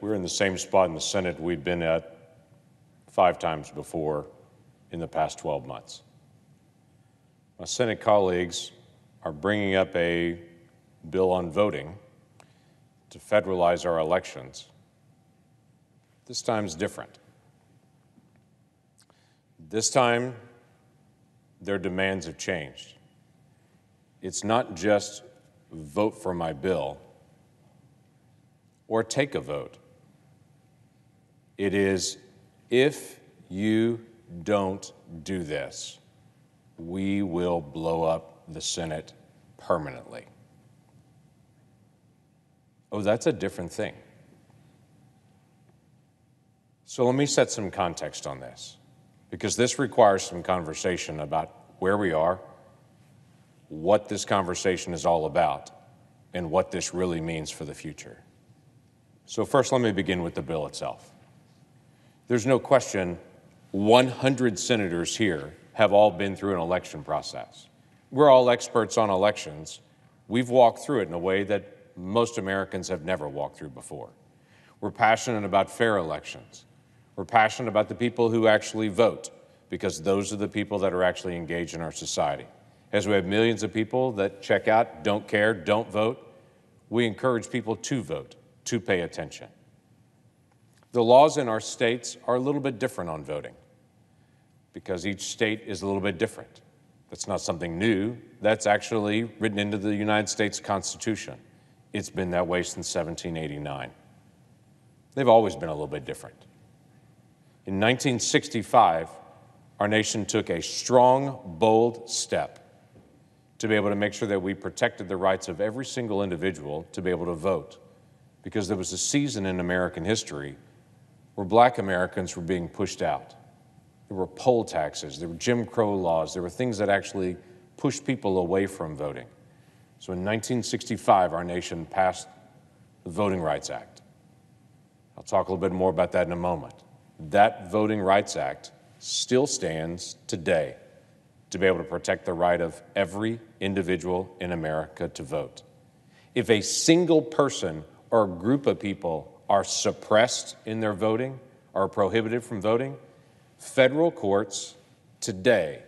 we're in the same spot in the Senate we've been at five times before in the past 12 months. My Senate colleagues are bringing up a bill on voting to federalize our elections. This time's different. This time, their demands have changed. It's not just vote for my bill or take a vote. It is if you don't do this, we will blow up the Senate permanently. Oh, that's a different thing. So let me set some context on this, because this requires some conversation about where we are, what this conversation is all about, and what this really means for the future. So, first, let me begin with the bill itself. There's no question 100 senators here have all been through an election process. We're all experts on elections. We've walked through it in a way that most Americans have never walked through before. We're passionate about fair elections. We're passionate about the people who actually vote, because those are the people that are actually engaged in our society. As we have millions of people that check out, don't care, don't vote, we encourage people to vote, to pay attention. The laws in our states are a little bit different on voting because each state is a little bit different. That's not something new. That's actually written into the United States Constitution. It's been that way since 1789. They've always been a little bit different. In 1965, our nation took a strong, bold step to be able to make sure that we protected the rights of every single individual to be able to vote. Because there was a season in American history where black Americans were being pushed out. There were poll taxes, there were Jim Crow laws, there were things that actually pushed people away from voting. So in 1965, our nation passed the Voting Rights Act. I'll talk a little bit more about that in a moment. That Voting Rights Act still stands today to be able to protect the right of every individual in America to vote. If a single person or group of people are suppressed in their voting are prohibited from voting, federal courts today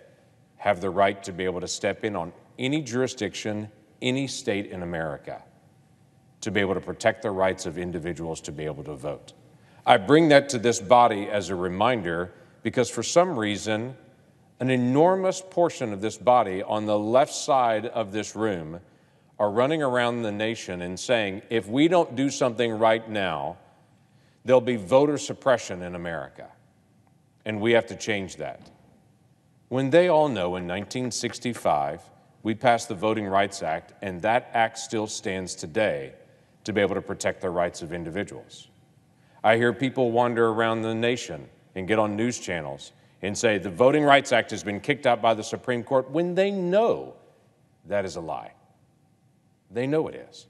have the right to be able to step in on any jurisdiction any state in America to be able to protect the rights of individuals to be able to vote. I bring that to this body as a reminder because for some reason, an enormous portion of this body on the left side of this room are running around the nation and saying, if we don't do something right now, there'll be voter suppression in America. And we have to change that. When they all know in 1965, we passed the Voting Rights Act, and that act still stands today to be able to protect the rights of individuals. I hear people wander around the nation and get on news channels and say the Voting Rights Act has been kicked out by the Supreme Court when they know that is a lie. They know it is.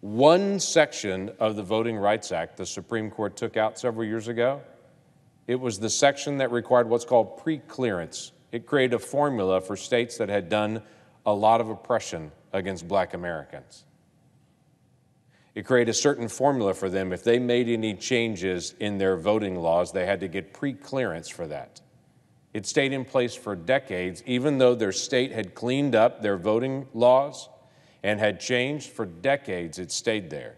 One section of the Voting Rights Act the Supreme Court took out several years ago, it was the section that required what's called pre-clearance it created a formula for states that had done a lot of oppression against black Americans. It created a certain formula for them. If they made any changes in their voting laws, they had to get pre clearance for that. It stayed in place for decades, even though their state had cleaned up their voting laws and had changed for decades, it stayed there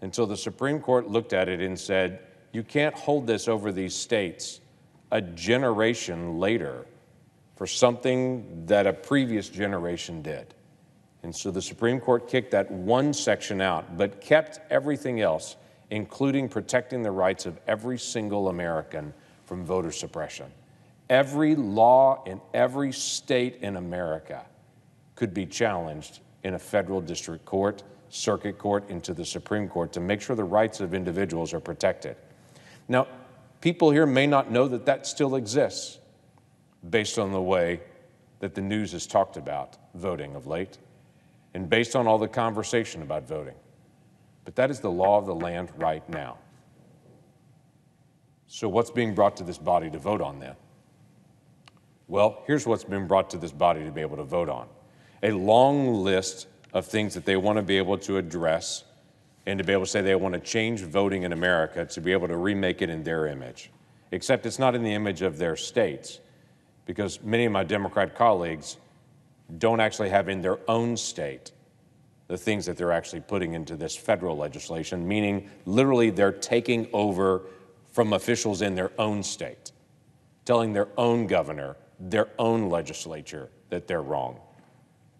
until the Supreme Court looked at it and said, You can't hold this over these states a generation later for something that a previous generation did. And so the Supreme Court kicked that one section out, but kept everything else, including protecting the rights of every single American from voter suppression. Every law in every state in America could be challenged in a federal district court, circuit court, into the Supreme Court to make sure the rights of individuals are protected. Now, people here may not know that that still exists based on the way that the news has talked about voting of late and based on all the conversation about voting. But that is the law of the land right now. So, what's being brought to this body to vote on then? Well, here's what's been brought to this body to be able to vote on a long list of things that they want to be able to address and to be able to say they want to change voting in America to be able to remake it in their image. Except it's not in the image of their states, because many of my Democrat colleagues don't actually have in their own state the things that they're actually putting into this federal legislation, meaning literally they're taking over from officials in their own state, telling their own governor, their own legislature that they're wrong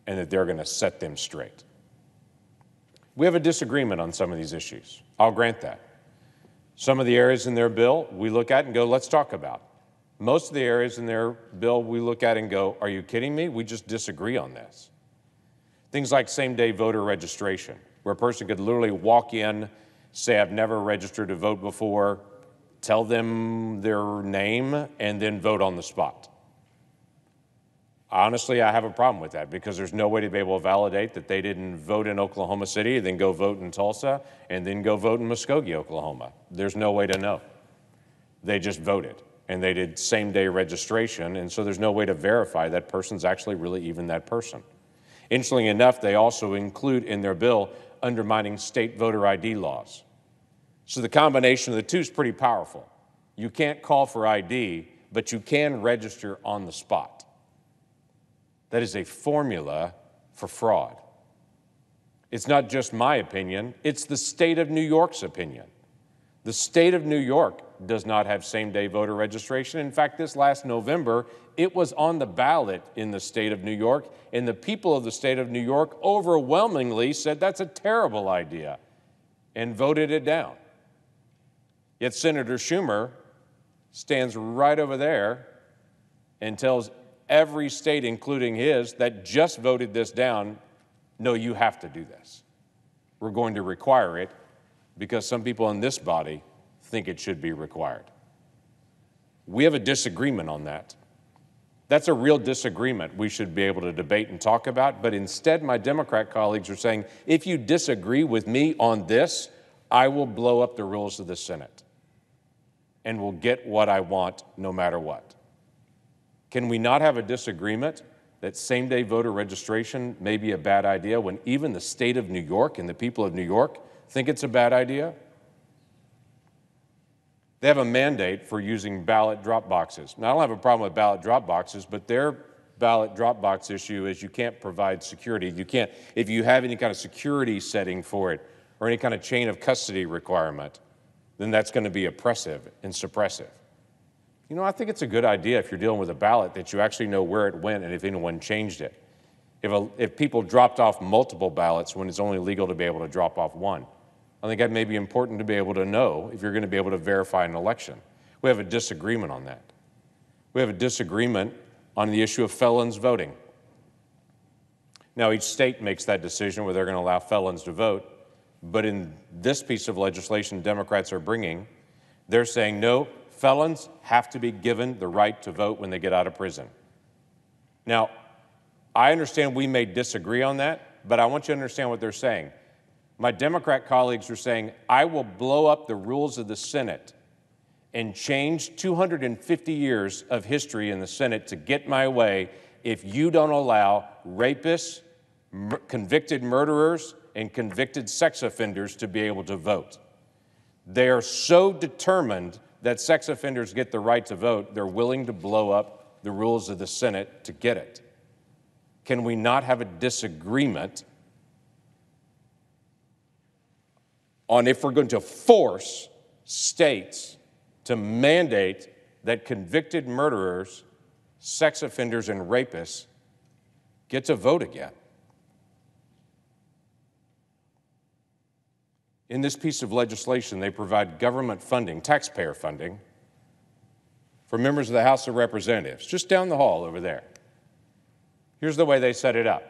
and that they're going to set them straight. We have a disagreement on some of these issues. I'll grant that. Some of the areas in their bill we look at and go, let's talk about. Most of the areas in their bill we look at and go, are you kidding me? We just disagree on this. Things like same day voter registration, where a person could literally walk in, say, I've never registered to vote before, tell them their name, and then vote on the spot. Honestly, I have a problem with that because there's no way to be able to validate that they didn't vote in Oklahoma City, then go vote in Tulsa, and then go vote in Muskogee, Oklahoma. There's no way to know. They just voted, and they did same day registration, and so there's no way to verify that person's actually really even that person. Interestingly enough, they also include in their bill undermining state voter ID laws. So the combination of the two is pretty powerful. You can't call for ID, but you can register on the spot. That is a formula for fraud. It's not just my opinion, it's the state of New York's opinion. The state of New York does not have same day voter registration. In fact, this last November, it was on the ballot in the state of New York, and the people of the state of New York overwhelmingly said that's a terrible idea and voted it down. Yet Senator Schumer stands right over there and tells every state, including his, that just voted this down, no, you have to do this. We're going to require it because some people in this body think it should be required. We have a disagreement on that. That's a real disagreement we should be able to debate and talk about. But instead, my Democrat colleagues are saying if you disagree with me on this, I will blow up the rules of the Senate and will get what I want no matter what. Can we not have a disagreement that same day voter registration may be a bad idea when even the state of New York and the people of New York think it's a bad idea? They have a mandate for using ballot drop boxes. Now, I don't have a problem with ballot drop boxes, but their ballot drop box issue is you can't provide security. You can't, if you have any kind of security setting for it or any kind of chain of custody requirement, then that's going to be oppressive and suppressive. You know, I think it's a good idea if you're dealing with a ballot that you actually know where it went and if anyone changed it. If, a, if people dropped off multiple ballots when it's only legal to be able to drop off one, I think that may be important to be able to know if you're going to be able to verify an election. We have a disagreement on that. We have a disagreement on the issue of felons voting. Now, each state makes that decision whether they're going to allow felons to vote, but in this piece of legislation Democrats are bringing, they're saying no, felons have to be given the right to vote when they get out of prison. Now, I understand we may disagree on that, but I want you to understand what they're saying. My Democrat colleagues are saying, I will blow up the rules of the Senate and change 250 years of history in the Senate to get my way if you don't allow rapists, convicted murderers, and convicted sex offenders to be able to vote. They are so determined that sex offenders get the right to vote, they're willing to blow up the rules of the Senate to get it. Can we not have a disagreement on if we're going to force states to mandate that convicted murderers, sex offenders, and rapists get to vote again? In this piece of legislation, they provide government funding, taxpayer funding, for members of the House of Representatives, just down the hall over there. Here's the way they set it up.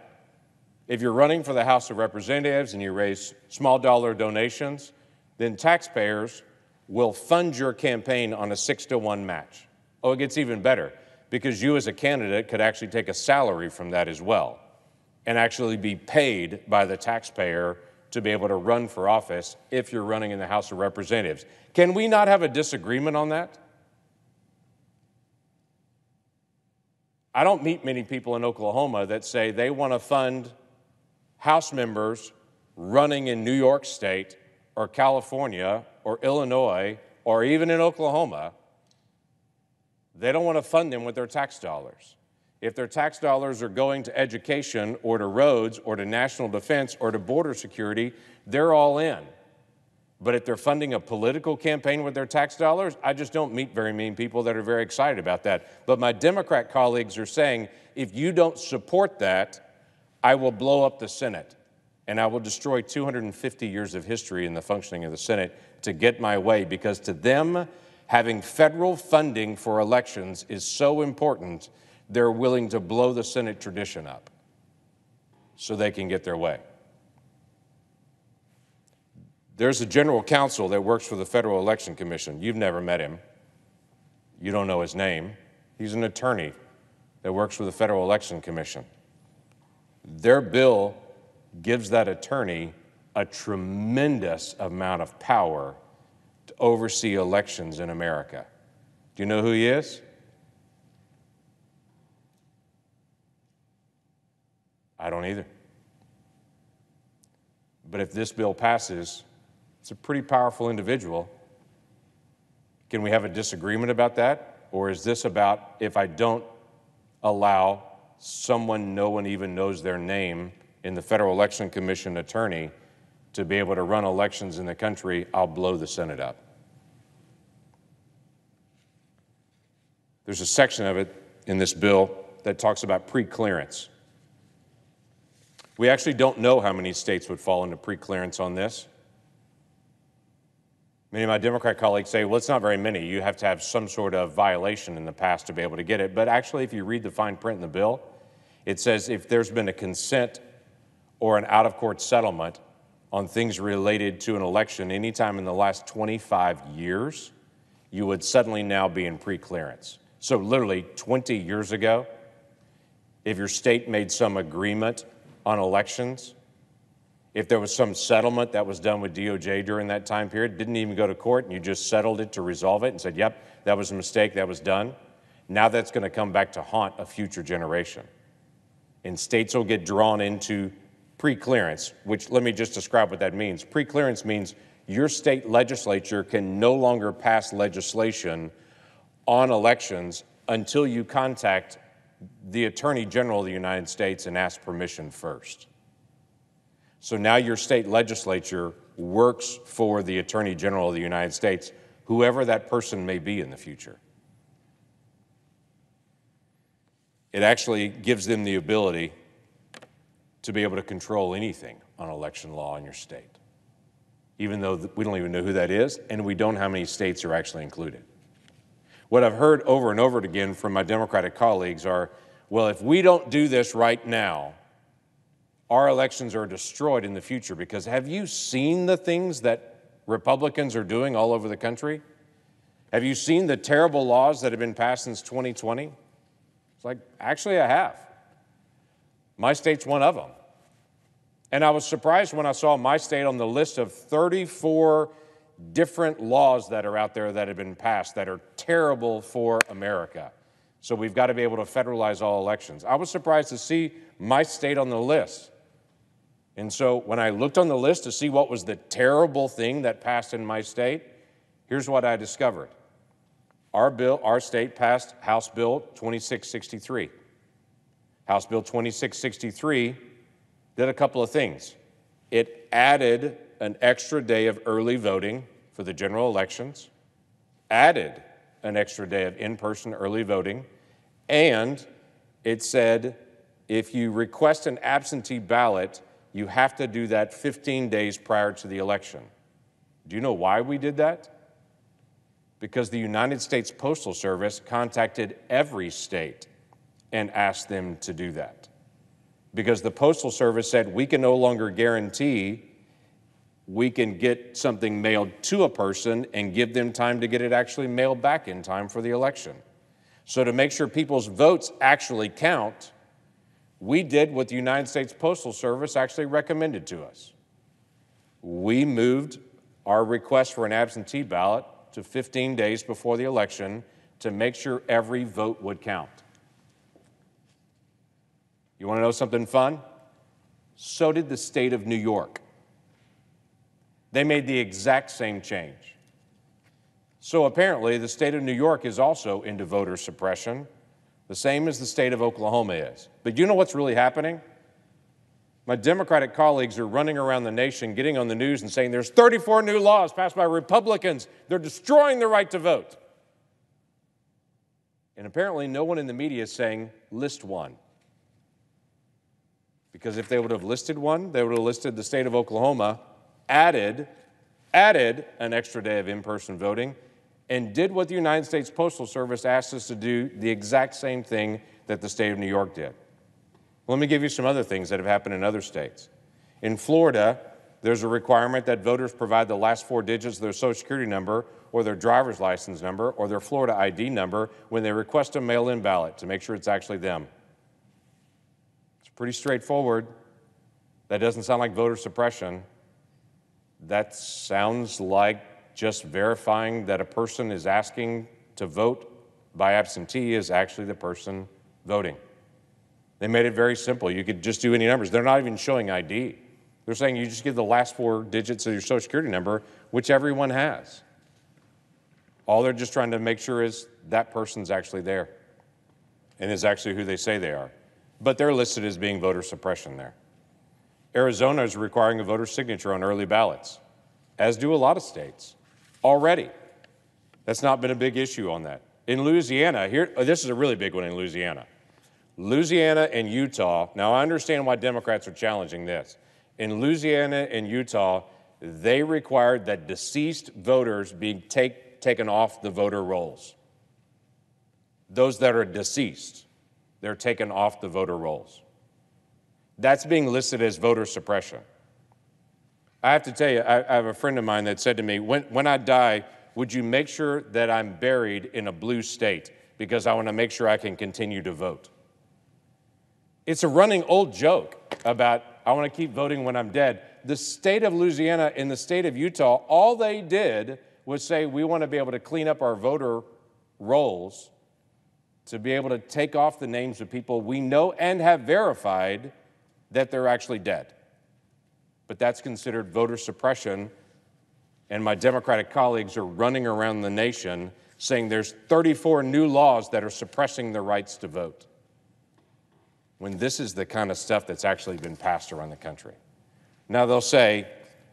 If you're running for the House of Representatives and you raise small dollar donations, then taxpayers will fund your campaign on a six to one match. Oh, it gets even better because you as a candidate could actually take a salary from that as well and actually be paid by the taxpayer to be able to run for office if you're running in the House of Representatives. Can we not have a disagreement on that? I don't meet many people in Oklahoma that say they want to fund House members running in New York State or California or Illinois or even in Oklahoma, they don't want to fund them with their tax dollars. If their tax dollars are going to education or to roads or to national defense or to border security, they're all in. But if they're funding a political campaign with their tax dollars, I just don't meet very many people that are very excited about that. But my Democrat colleagues are saying if you don't support that, I will blow up the Senate and I will destroy 250 years of history in the functioning of the Senate to get my way because to them, having federal funding for elections is so important, they're willing to blow the Senate tradition up so they can get their way. There's a general counsel that works for the Federal Election Commission. You've never met him. You don't know his name. He's an attorney that works for the Federal Election Commission. Their bill gives that attorney a tremendous amount of power to oversee elections in America. Do you know who he is? I don't either. But if this bill passes, it's a pretty powerful individual. Can we have a disagreement about that? Or is this about if I don't allow someone no one even knows their name in the Federal Election Commission attorney to be able to run elections in the country, I'll blow the Senate up. There's a section of it in this bill that talks about pre-clearance. We actually don't know how many states would fall into pre-clearance on this. Many of my Democrat colleagues say, well, it's not very many. You have to have some sort of violation in the past to be able to get it. But actually, if you read the fine print in the bill, it says if there's been a consent or an out of court settlement on things related to an election anytime in the last 25 years, you would suddenly now be in pre clearance. So, literally 20 years ago, if your state made some agreement on elections if there was some settlement that was done with DOJ during that time period, didn't even go to court, and you just settled it to resolve it and said, yep, that was a mistake, that was done, now that's going to come back to haunt a future generation. And states will get drawn into pre clearance, which let me just describe what that means. Pre clearance means your state legislature can no longer pass legislation on elections until you contact the Attorney General of the United States and ask permission first. So now your state legislature works for the Attorney General of the United States, whoever that person may be in the future. It actually gives them the ability to be able to control anything on election law in your state, even though we don't even know who that is, and we don't know how many states are actually included. What I've heard over and over again from my Democratic colleagues are well, if we don't do this right now, our elections are destroyed in the future because have you seen the things that Republicans are doing all over the country? Have you seen the terrible laws that have been passed since 2020? It's like, actually, I have. My state's one of them. And I was surprised when I saw my state on the list of 34 different laws that are out there that have been passed that are terrible for America. So we've got to be able to federalize all elections. I was surprised to see my state on the list. And so when I looked on the list to see what was the terrible thing that passed in my state, here's what I discovered. Our bill, our state passed House Bill 2663. House Bill 2663 did a couple of things. It added an extra day of early voting for the general elections, added an extra day of in person early voting, and it said if you request an absentee ballot, you have to do that 15 days prior to the election. Do you know why we did that? Because the United States Postal Service contacted every state and asked them to do that. Because the Postal Service said we can no longer guarantee we can get something mailed to a person and give them time to get it actually mailed back in time for the election. So, to make sure people's votes actually count, we did what the United States Postal Service actually recommended to us. We moved our request for an absentee ballot to 15 days before the election to make sure every vote would count. You want to know something fun? So did the state of New York. They made the exact same change. So apparently, the state of New York is also into voter suppression, the same as the state of Oklahoma is. But you know what's really happening? My Democratic colleagues are running around the nation, getting on the news and saying there's 34 new laws passed by Republicans. They're destroying the right to vote. And apparently, no one in the media is saying, list one. Because if they would have listed one, they would have listed the state of Oklahoma, added, added an extra day of in person voting, and did what the United States Postal Service asked us to do the exact same thing that the state of New York did. Let me give you some other things that have happened in other states. In Florida, there's a requirement that voters provide the last four digits of their Social Security number or their driver's license number or their Florida ID number when they request a mail in ballot to make sure it's actually them. It's pretty straightforward. That doesn't sound like voter suppression. That sounds like just verifying that a person is asking to vote by absentee is actually the person voting. They made it very simple. You could just do any numbers. They're not even showing ID. They're saying you just give the last four digits of your social security number, which everyone has. All they're just trying to make sure is that person's actually there and is actually who they say they are. But they're listed as being voter suppression there. Arizona is requiring a voter signature on early ballots, as do a lot of states already. That's not been a big issue on that. In Louisiana, here, oh, this is a really big one in Louisiana. Louisiana and Utah, now I understand why Democrats are challenging this. In Louisiana and Utah, they required that deceased voters be take, taken off the voter rolls. Those that are deceased, they're taken off the voter rolls. That's being listed as voter suppression. I have to tell you, I, I have a friend of mine that said to me, when, when I die, would you make sure that I'm buried in a blue state? Because I want to make sure I can continue to vote. It's a running old joke about, I want to keep voting when I'm dead. The state of Louisiana and the state of Utah, all they did was say, we want to be able to clean up our voter rolls to be able to take off the names of people we know and have verified that they're actually dead. But that's considered voter suppression, and my Democratic colleagues are running around the nation saying there's 34 new laws that are suppressing the rights to vote when this is the kind of stuff that's actually been passed around the country. Now they'll say,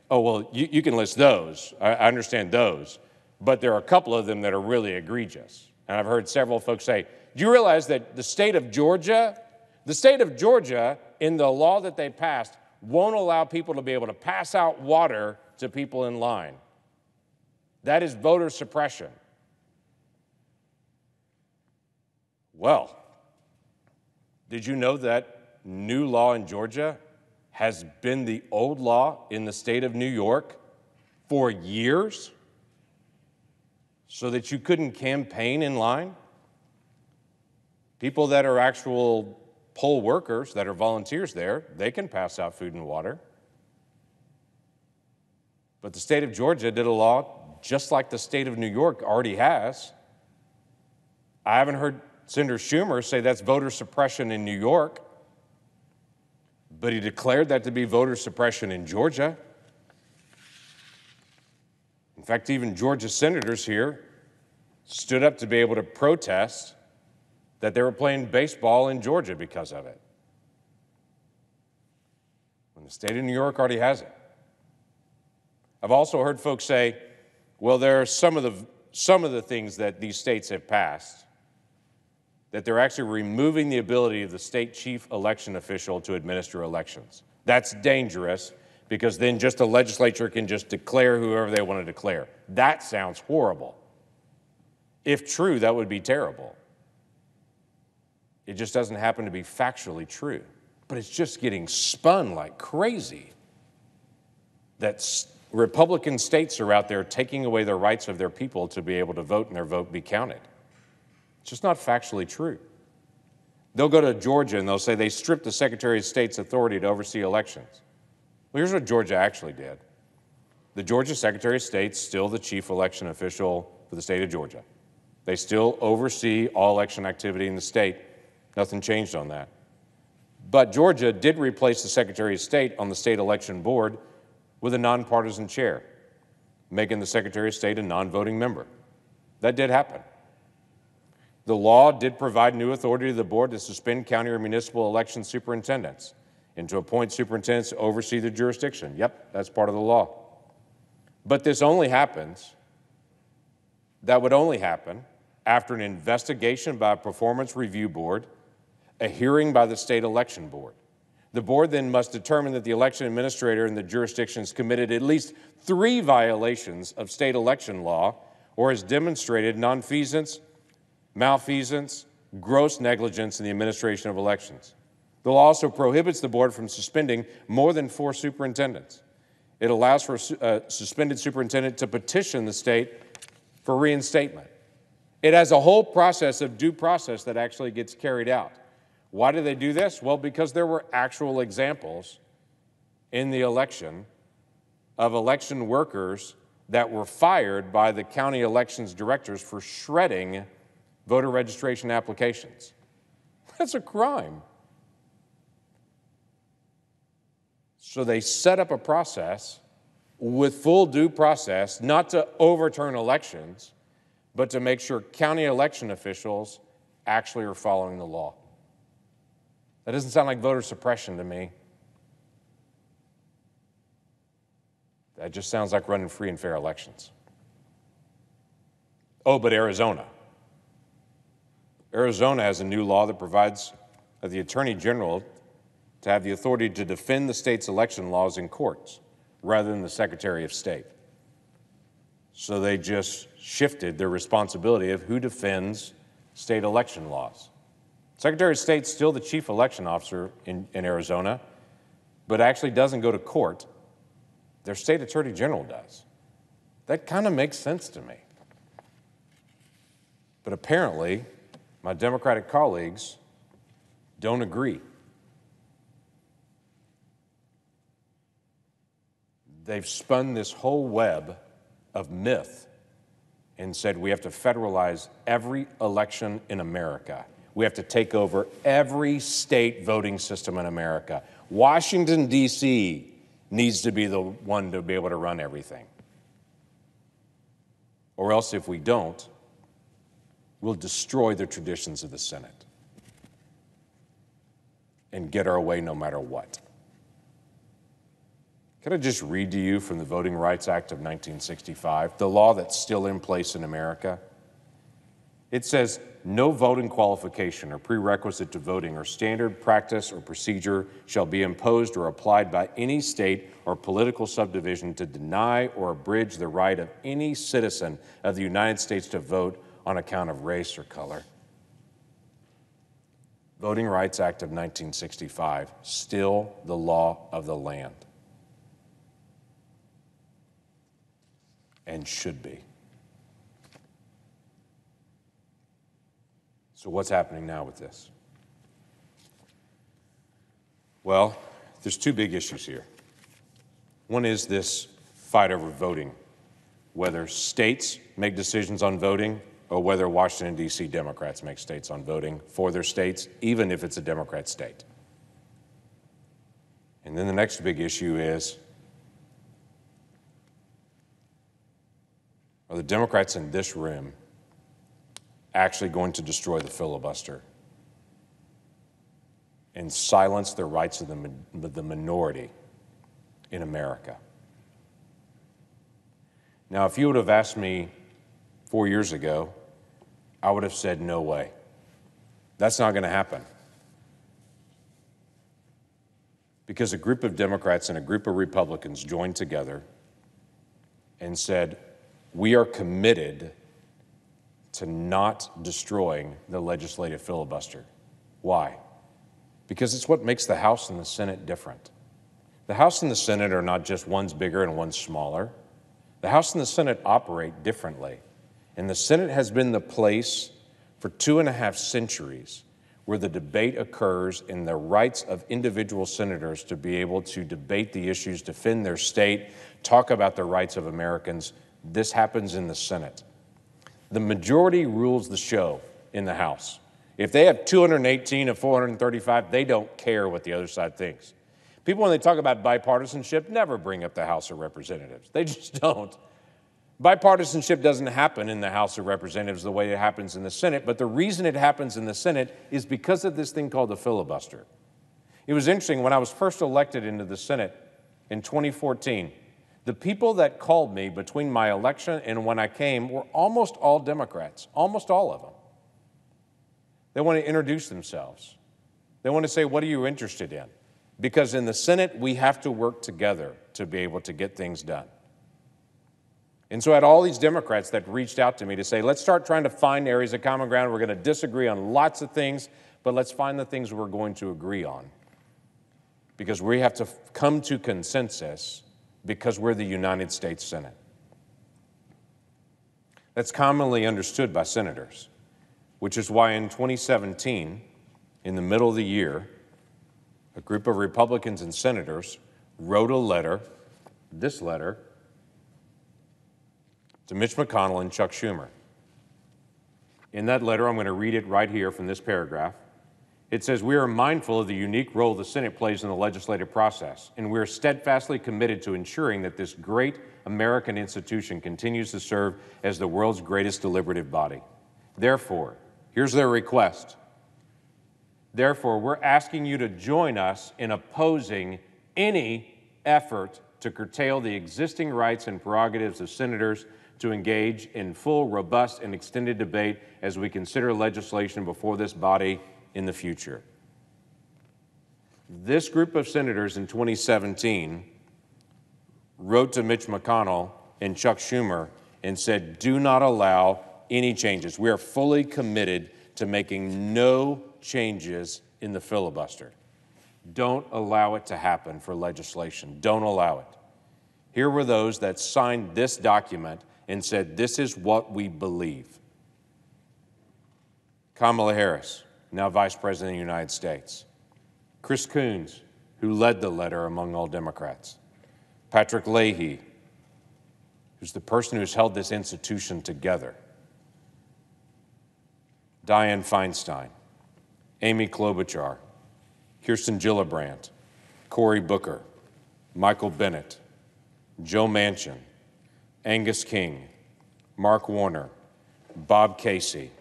oh, well, you, you can list those. I, I understand those. But there are a couple of them that are really egregious. And I've heard several folks say, do you realize that the state of Georgia, the state of Georgia, in the law that they passed, won't allow people to be able to pass out water to people in line? That is voter suppression. Well, did you know that new law in Georgia has been the old law in the state of New York for years? So that you couldn't campaign in line? People that are actual poll workers, that are volunteers there, they can pass out food and water. But the state of Georgia did a law just like the state of New York already has. I haven't heard Senator Schumer say that's voter suppression in New York, but he declared that to be voter suppression in Georgia. In fact, even Georgia senators here stood up to be able to protest that they were playing baseball in Georgia because of it. When the state of New York already has it. I've also heard folks say, well, there are some of the, some of the things that these states have passed that they're actually removing the ability of the state chief election official to administer elections. That's dangerous because then just the legislature can just declare whoever they want to declare. That sounds horrible. If true, that would be terrible. It just doesn't happen to be factually true. But it's just getting spun like crazy that Republican states are out there taking away the rights of their people to be able to vote and their vote be counted. It's just not factually true. They'll go to Georgia and they'll say they stripped the Secretary of State's authority to oversee elections. Well, here's what Georgia actually did the Georgia Secretary of State's still the chief election official for the state of Georgia. They still oversee all election activity in the state. Nothing changed on that. But Georgia did replace the Secretary of State on the state election board with a nonpartisan chair. making the Secretary of State a non voting member. That did happen. The law did provide new authority to the board to suspend county or municipal election superintendents and to appoint superintendents to oversee the jurisdiction. Yep, that's part of the law. But this only happens, that would only happen after an investigation by a performance review board, a hearing by the state election board. The board then must determine that the election administrator in the jurisdiction has committed at least three violations of state election law or has demonstrated nonfeasance, malfeasance, gross negligence in the administration of elections. The law also prohibits the board from suspending more than four superintendents. It allows for a uh, suspended superintendent to petition the state for reinstatement. It has a whole process of due process that actually gets carried out. Why did they do this? Well, because there were actual examples in the election of election workers that were fired by the county elections directors for shredding voter registration applications. That's a crime. So they set up a process with full due process, not to overturn elections, but to make sure county election officials actually are following the law. That doesn't sound like voter suppression to me. That just sounds like running free and fair elections. Oh, but Arizona. Arizona has a new law that provides uh, the Attorney General to have the authority to defend the state's election laws in courts rather than the Secretary of State. So they just shifted their responsibility of who defends state election laws. Secretary of State's still the chief election officer in, in Arizona, but actually doesn't go to court. Their state attorney general does. That kind of makes sense to me. But apparently, my Democratic colleagues don't agree. They've spun this whole web of myth and said we have to federalize every election in America. We have to take over every state voting system in America. Washington, D.C. needs to be the one to be able to run everything. Or else, if we don't, we'll destroy the traditions of the Senate and get our way no matter what. Can I just read to you from the Voting Rights Act of 1965, the law that's still in place in America? It says no voting qualification or prerequisite to voting or standard practice or procedure shall be imposed or applied by any state or political subdivision to deny or abridge the right of any citizen of the United States to vote on account of race or color. Voting Rights Act of 1965, still the law of the land. And should be. So, what's happening now with this? Well, there's two big issues here. One is this fight over voting, whether states make decisions on voting or whether Washington, D.C. Democrats make states on voting for their states, even if it's a Democrat state. And then the next big issue is are the Democrats in this room actually going to destroy the filibuster and silence the rights of the, the minority in America. Now, if you would have asked me four years ago, I would have said, no way. That's not going to happen. Because a group of Democrats and a group of Republicans joined together and said, we are committed to not destroying the legislative filibuster. Why? Because it's what makes the House and the Senate different. The House and the Senate are not just one's bigger and one's smaller. The House and the Senate operate differently. And the Senate has been the place for two and a half centuries where the debate occurs in the rights of individual senators to be able to debate the issues, defend their state, talk about the rights of Americans. This happens in the Senate the majority rules the show in the House. If they have 218 of 435, they don't care what the other side thinks. People, when they talk about bipartisanship, never bring up the House of Representatives. They just don't. Bipartisanship doesn't happen in the House of Representatives the way it happens in the Senate, but the reason it happens in the Senate is because of this thing called the filibuster. It was interesting when I was first elected into the Senate in 2014. The people that called me between my election and when I came were almost all Democrats, almost all of them. They want to introduce themselves. They want to say, What are you interested in? Because in the Senate, we have to work together to be able to get things done. And so I had all these Democrats that reached out to me to say, let's start trying to find areas of common ground. We're going to disagree on lots of things, but let's find the things we're going to agree on. Because we have to come to consensus because we're the United States Senate. That's commonly understood by senators, which is why in 2017, in the middle of the year, a group of Republicans and senators wrote a letter, this letter, to Mitch McConnell and Chuck Schumer. In that letter, I'm going to read it right here from this paragraph. It says, We are mindful of the unique role the Senate plays in the legislative process, and we are steadfastly committed to ensuring that this great American institution continues to serve as the world's greatest deliberative body. Therefore, here's their request Therefore, we're asking you to join us in opposing any effort to curtail the existing rights and prerogatives of senators to engage in full, robust, and extended debate as we consider legislation before this body in the future. This group of senators in 2017 wrote to Mitch McConnell and Chuck Schumer and said, Do not allow any changes. We are fully committed to making no changes in the filibuster. Don't allow it to happen for legislation. Don't allow it. Here were those that signed this document and said, This is what we believe. Kamala Harris, now Vice President of the United States. Chris Coons, who led the letter among all Democrats. Patrick Leahy, who's the person who's held this institution together. Dianne Feinstein, Amy Klobuchar, Kirsten Gillibrand, Cory Booker, Michael Bennet, Joe Manchin, Angus King, Mark Warner, Bob Casey,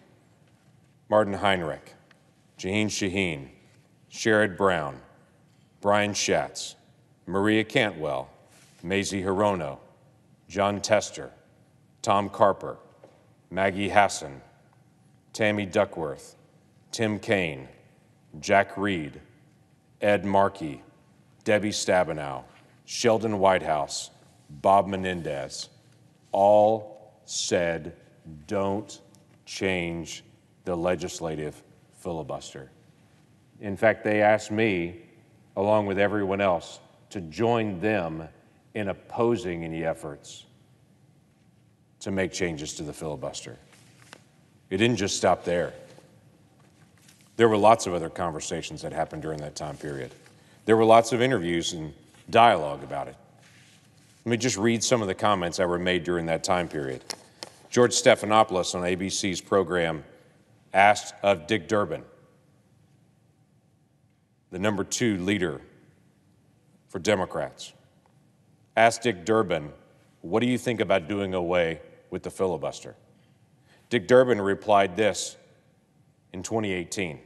Martin Heinrich, Jeanne Shaheen, Sherrod Brown, Brian Schatz, Maria Cantwell, Mazie Hirono, Jon Tester, Tom Carper, Maggie Hassan, Tammy Duckworth, Tim Kaine, Jack Reed, Ed Markey, Debbie Stabenow, Sheldon Whitehouse, Bob Menendez, all said, don't change the legislative filibuster. In fact, they asked me, along with everyone else, to join them in opposing any efforts to make changes to the filibuster. It didn't just stop there. There were lots of other conversations that happened during that time period. There were lots of interviews and dialogue about it. Let me just read some of the comments that were made during that time period. George Stephanopoulos on ABC's program asked of Dick Durbin, the number two leader for Democrats, asked Dick Durbin, What do you think about doing away with the filibuster? Dick Durbin replied this in 2018.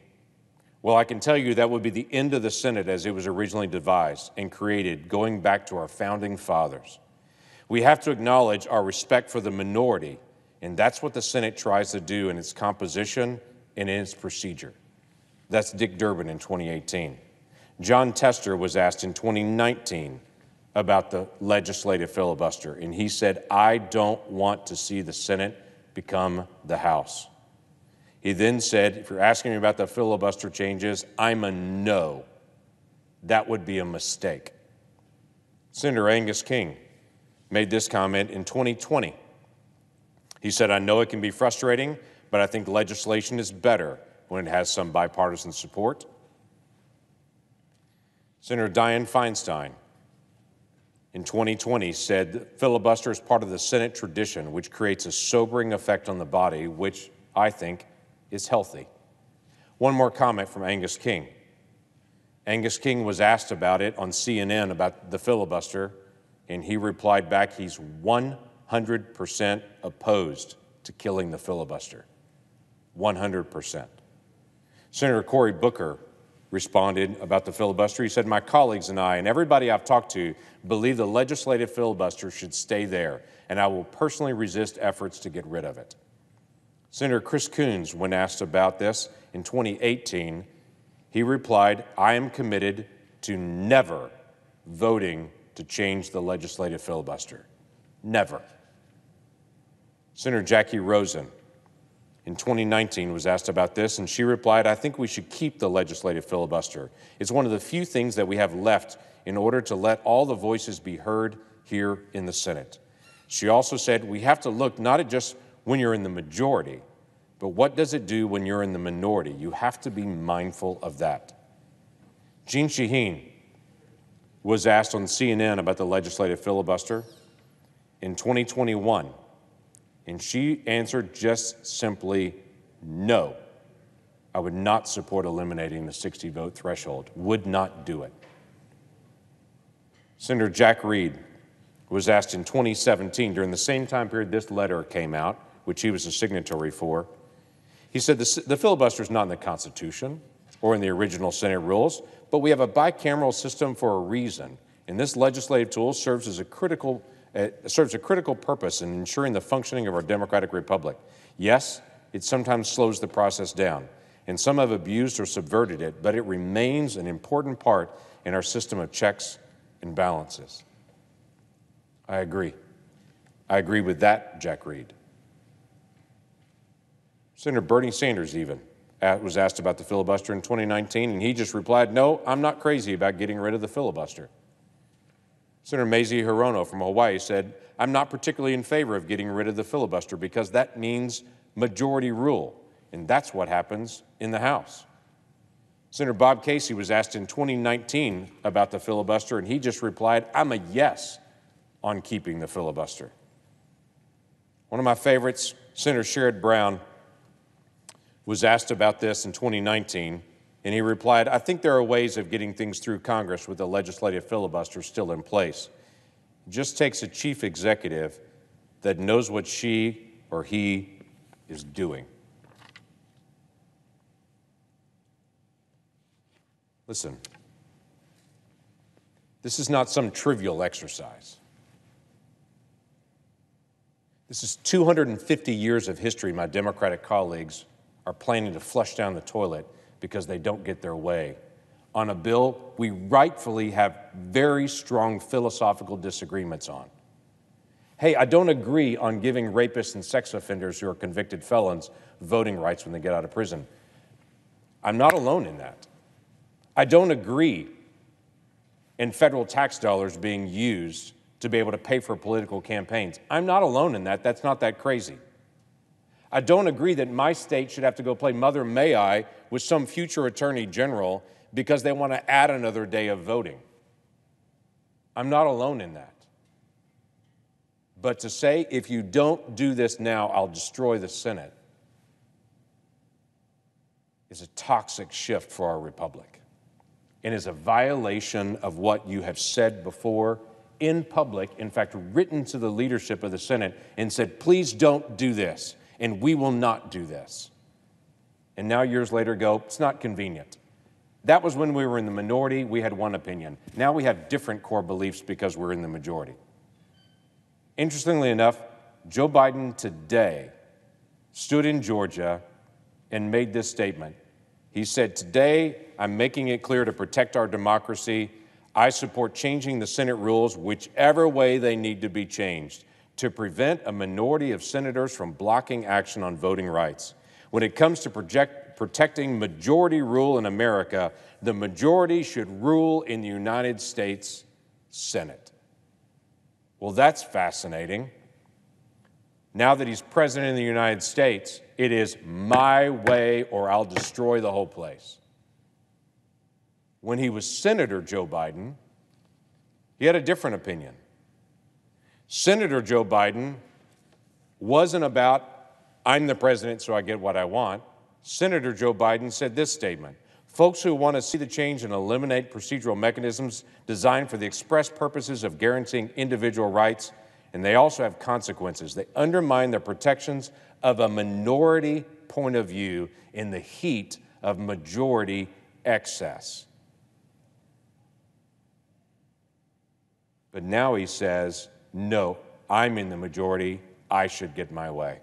Well, I can tell you that would be the end of the Senate as it was originally devised and created, going back to our founding fathers. We have to acknowledge our respect for the minority, and that's what the Senate tries to do in its composition and in its procedure. That's Dick Durbin in 2018. Jon Tester was asked in 2019 about the legislative filibuster, and he said, I don't want to see the Senate become the House. He then said, If you're asking me about the filibuster changes, I'm a no. That would be a mistake. Senator Angus King made this comment in 2020. He said, I know it can be frustrating, but I think legislation is better when it has some bipartisan support. Senator Dianne Feinstein in 2020 said filibuster is part of the Senate tradition, which creates a sobering effect on the body, which I think is healthy. One more comment from Angus King. Angus King was asked about it on CNN about the filibuster, and he replied back he's 100% 100% opposed to killing the filibuster. 100%. Senator Cory Booker responded about the filibuster. He said, My colleagues and I, and everybody I've talked to, believe the legislative filibuster should stay there, and I will personally resist efforts to get rid of it. Senator Chris Coons, when asked about this in 2018, he replied, I am committed to never voting to change the legislative filibuster. Never. Senator Jacky Rosen in 2019 was asked about this, and she replied, I think we should keep the legislative filibuster. It's one of the few things that we have left in order to let all the voices be heard here in the Senate. She also said, we have to look not at just when you're in the majority, but what does it do when you're in the minority? You have to be mindful of that. Jeanne Shaheen was asked on CNN about the legislative filibuster in 2021. And she answered just simply no. I would not support eliminating the 60 vote threshold, would not do it. Senator Jack Reed was asked in 2017, during the same time period this letter came out, which he was a signatory for. He said the, the filibuster is not in the Constitution or in the original Senate rules, but we have a bicameral system for a reason, and this legislative tool serves as a critical it serves a critical purpose in ensuring the functioning of our democratic republic. Yes, it sometimes slows the process down, and some have abused or subverted it, but it remains an important part in our system of checks and balances. I agree. I agree with that, Jack Reed. Senator Bernie Sanders, even, was asked about the filibuster in 2019, and he just replied, No, I'm not crazy about getting rid of the filibuster. Senator Mazie Hirono from Hawaii said, I'm not particularly in favor of getting rid of the filibuster because that means majority rule, and that's what happens in the House. Senator Bob Casey was asked in 2019 about the filibuster, and he just replied, I'm a yes on keeping the filibuster. One of my favorites, Senator Sherrod Brown, was asked about this in 2019, and he replied, I think there are ways of getting things through Congress with the legislative filibuster still in place. It just takes a chief executive that knows what she or he is doing. Listen, this is not some trivial exercise. This is 250 years of history my Democratic colleagues are planning to flush down the toilet because they don't get their way. On a bill we rightfully have very strong philosophical disagreements on. Hey, I don't agree on giving rapists and sex offenders who are convicted felons voting rights when they get out of prison. I'm not alone in that. I don't agree in federal tax dollars being used to be able to pay for political campaigns. I'm not alone in that. That's not that crazy. I don't agree that my state should have to go play Mother May I with some future attorney general because they want to add another day of voting. I'm not alone in that. But to say, if you don't do this now, I'll destroy the Senate, is a toxic shift for our republic and is a violation of what you have said before in public, in fact, written to the leadership of the Senate and said, please don't do this and we will not do this. And now, years later, go, it's not convenient. That was when we were in the minority, we had one opinion. Now we have different core beliefs because we're in the majority. Interestingly enough, Joe Biden today stood in Georgia and made this statement. He said, Today, I'm making it clear to protect our democracy. I support changing the Senate rules whichever way they need to be changed to prevent a minority of senators from blocking action on voting rights. When it comes to project, protecting majority rule in America, the majority should rule in the United States Senate. Well, that's fascinating. Now that he's president of the United States, it is my way or I'll destroy the whole place. When he was Senator Joe Biden, he had a different opinion. Senator Joe Biden wasn't about, I'm the president, so I get what I want. Senator Joe Biden said this statement Folks who want to see the change and eliminate procedural mechanisms designed for the express purposes of guaranteeing individual rights and they also have consequences. They undermine the protections of a minority point of view in the heat of majority excess. But now he says, no, I'm in the majority. I should get my way.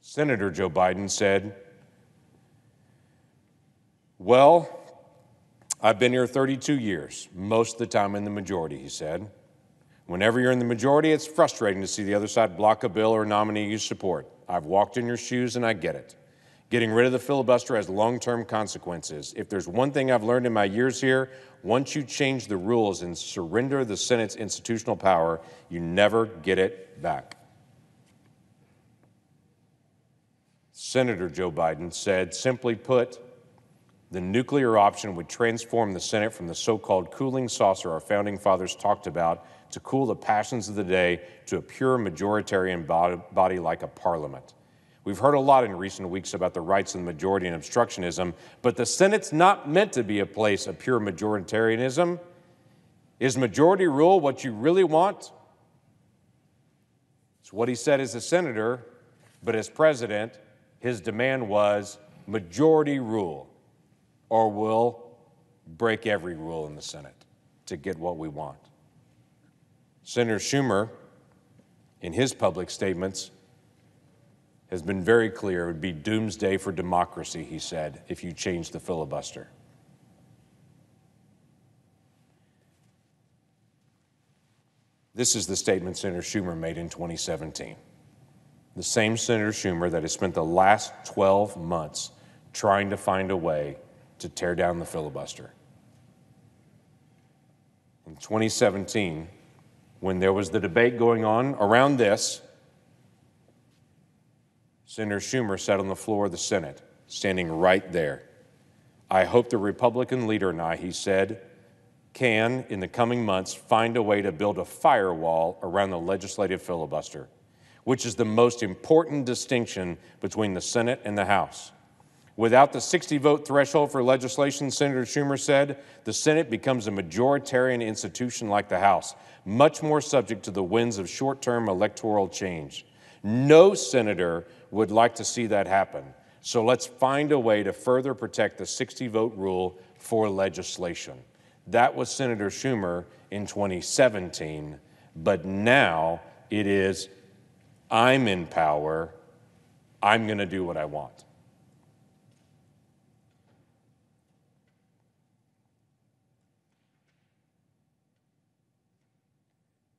Senator Joe Biden said, Well, I've been here 32 years, most of the time in the majority, he said. Whenever you're in the majority, it's frustrating to see the other side block a bill or a nominee you support. I've walked in your shoes and I get it. Getting rid of the filibuster has long term consequences. If there's one thing I've learned in my years here, once you change the rules and surrender the Senate's institutional power, you never get it back. Senator Joe Biden said, simply put, the nuclear option would transform the Senate from the so called cooling saucer our founding fathers talked about to cool the passions of the day to a pure majoritarian body like a parliament. We've heard a lot in recent weeks about the rights of the majority and obstructionism, but the Senate's not meant to be a place of pure majoritarianism. Is majority rule what you really want? It's what he said as a senator, but as president, his demand was majority rule, or we'll break every rule in the Senate to get what we want. Senator Schumer, in his public statements, has been very clear it would be doomsday for democracy, he said, if you change the filibuster. This is the statement Senator Schumer made in 2017. The same Senator Schumer that has spent the last 12 months trying to find a way to tear down the filibuster. In 2017, when there was the debate going on around this, Senator Schumer sat on the floor of the Senate, standing right there. I hope the Republican leader and I, he said, can, in the coming months, find a way to build a firewall around the legislative filibuster, which is the most important distinction between the Senate and the House. Without the 60 vote threshold for legislation, Senator Schumer said, the Senate becomes a majoritarian institution like the House, much more subject to the winds of short term electoral change. No senator would like to see that happen. So let's find a way to further protect the 60 vote rule for legislation. That was Senator Schumer in 2017, but now it is I'm in power, I'm going to do what I want.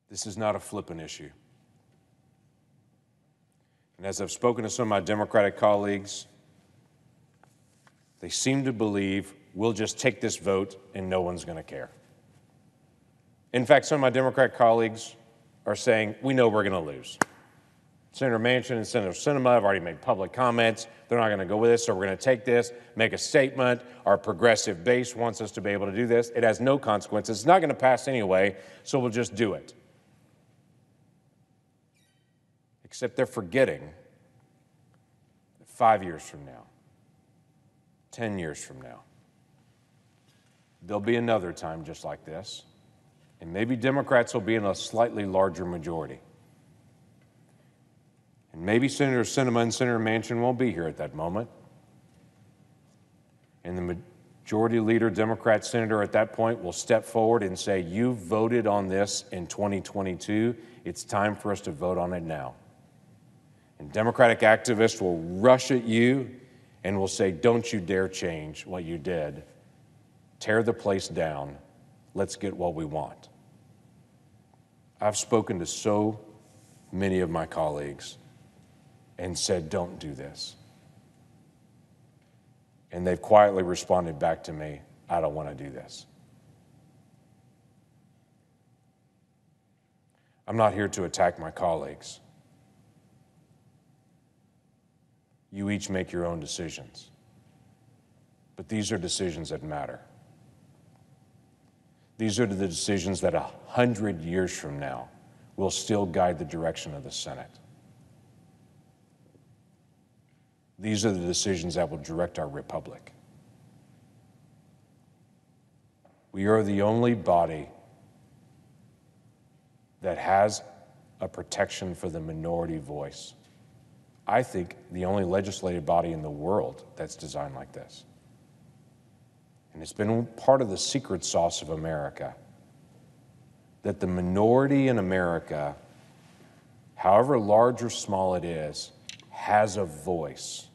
This is not a flippant issue. And as I've spoken to some of my Democratic colleagues, they seem to believe we'll just take this vote and no one's going to care. In fact, some of my Democrat colleagues are saying, we know we're going to lose. Senator Manchin and Senator Sinema have already made public comments. They're not going to go with this, so we're going to take this, make a statement. Our progressive base wants us to be able to do this. It has no consequences. It's not going to pass anyway, so we'll just do it. Except they're forgetting that five years from now, 10 years from now, there'll be another time just like this, and maybe Democrats will be in a slightly larger majority. And maybe Senator Sinema and Senator Manchin won't be here at that moment. And the majority leader, Democrat senator at that point, will step forward and say, You voted on this in 2022. It's time for us to vote on it now. And Democratic activists will rush at you and will say, Don't you dare change what you did. Tear the place down. Let's get what we want. I've spoken to so many of my colleagues and said, Don't do this. And they've quietly responded back to me, I don't want to do this. I'm not here to attack my colleagues. You each make your own decisions. But these are decisions that matter. These are the decisions that a hundred years from now will still guide the direction of the Senate. These are the decisions that will direct our republic. We are the only body that has a protection for the minority voice. I think the only legislative body in the world that's designed like this. And it's been part of the secret sauce of America that the minority in America, however large or small it is, has a voice.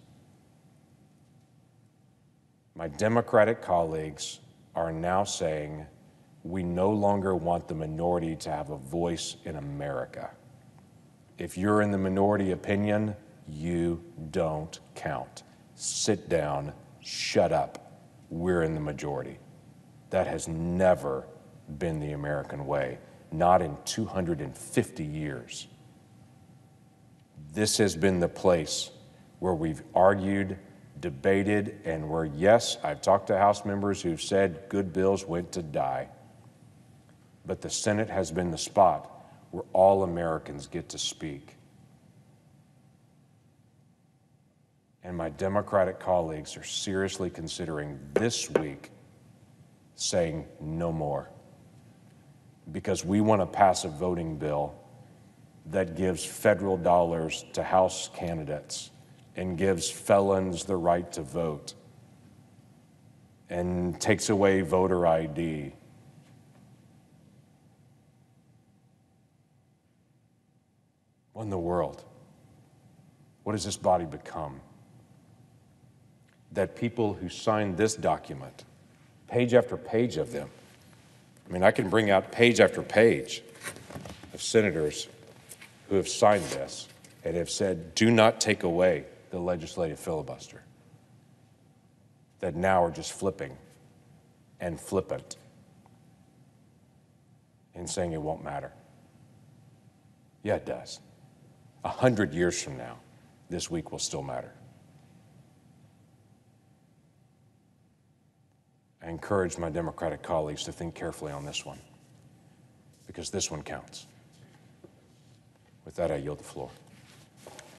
My Democratic colleagues are now saying we no longer want the minority to have a voice in America. If you're in the minority opinion, you don't count. Sit down, shut up. We're in the majority. That has never been the American way, not in 250 years. This has been the place where we've argued, debated, and where, yes, I've talked to House members who've said good bills went to die. But the Senate has been the spot where all Americans get to speak. And my Democratic colleagues are seriously considering this week saying no more. Because we want to pass a voting bill that gives federal dollars to House candidates and gives felons the right to vote and takes away voter ID. What in the world? What has this body become? That people who signed this document, page after page of them, I mean, I can bring out page after page of senators who have signed this and have said, do not take away the legislative filibuster, that now are just flipping and flippant and saying it won't matter. Yeah, it does. A hundred years from now, this week will still matter. I encourage my Democratic colleagues to think carefully on this one because this one counts. With that, I yield the floor.